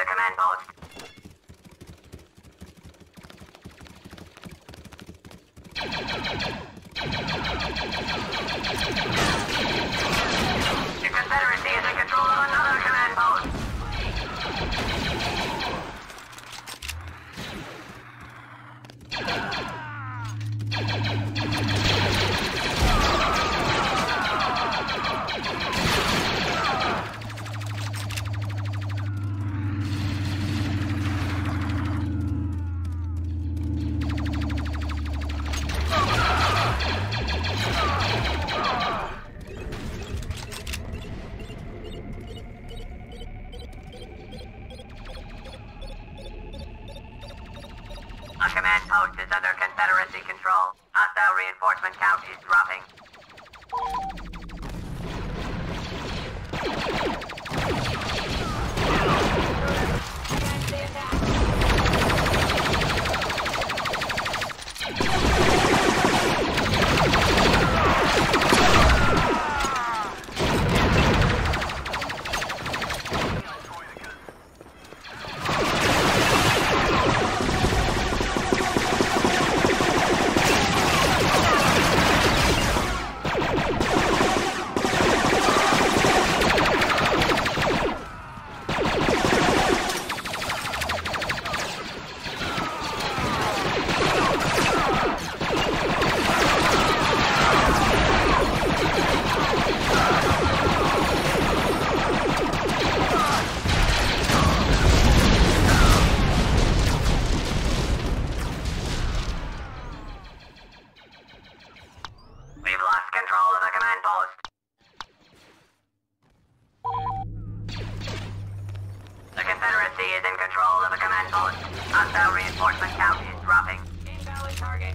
the command post. Post is under Confederacy control. Hostile reinforcement count is dropping. Control of the command post. Hostile target.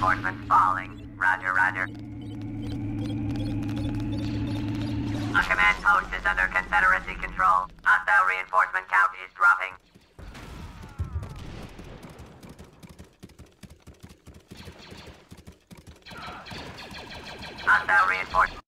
reinforcements falling. Roger, roger. A command post is under Confederacy control. Hostile reinforcement count is dropping. Hostile reinforcement.